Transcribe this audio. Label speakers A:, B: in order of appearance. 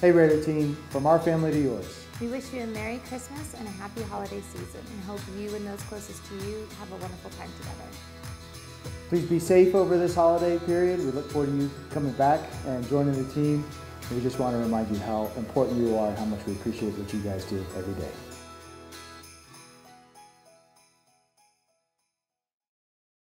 A: Hey Raider team, from our family to yours.
B: We wish you a Merry Christmas and a happy holiday season and hope you and those closest to you have a wonderful time together.
A: Please be safe over this holiday period. We look forward to you coming back and joining the team. We just want to remind you how important you are and how much we appreciate what you guys do every day.